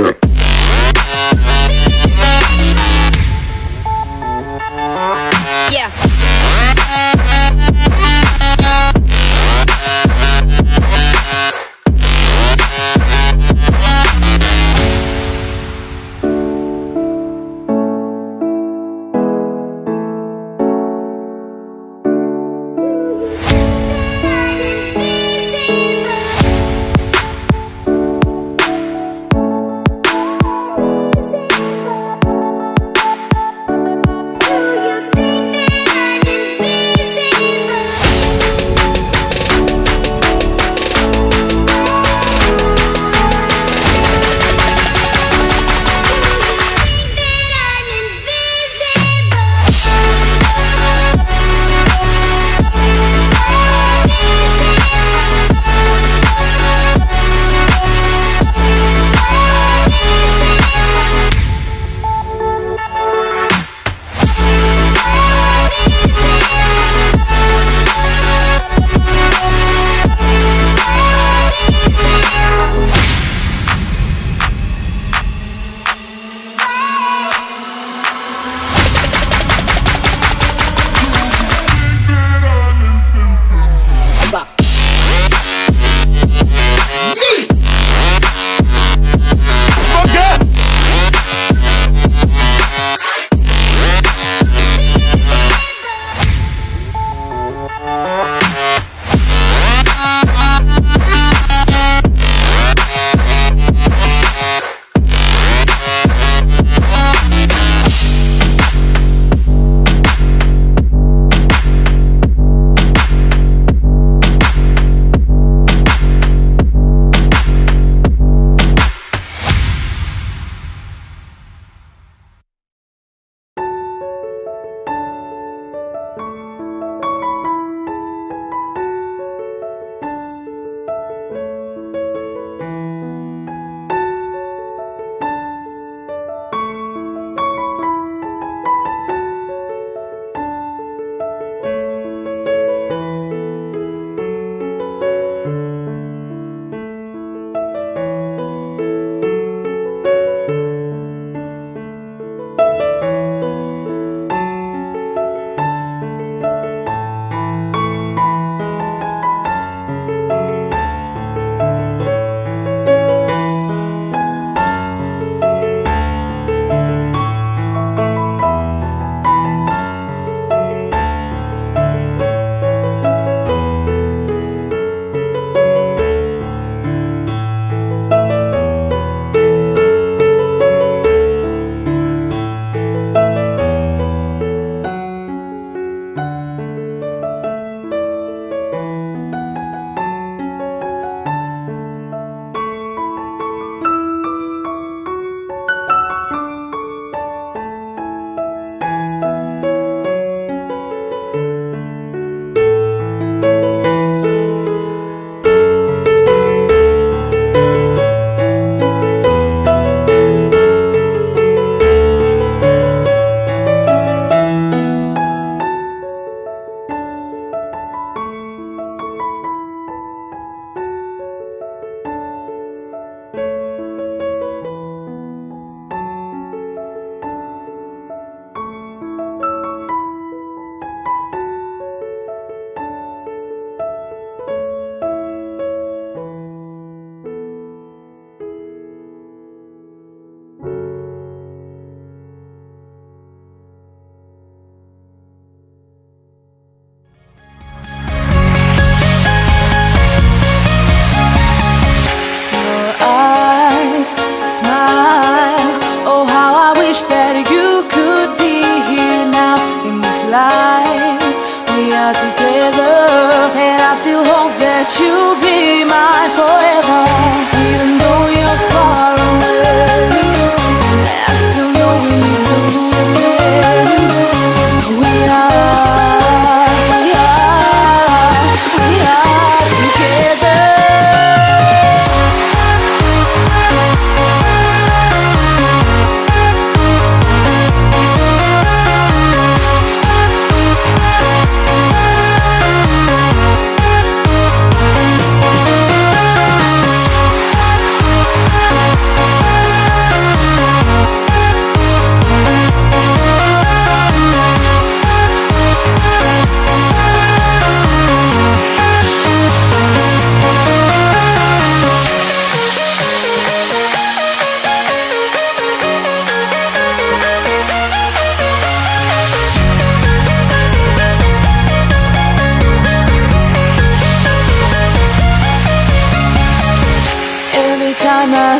Look.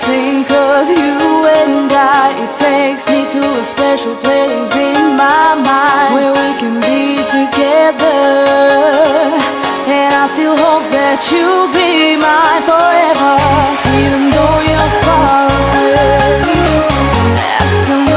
Think of you and I, it takes me to a special place in my mind where we can be together. And I still hope that you'll be mine forever, even though you're far away. I still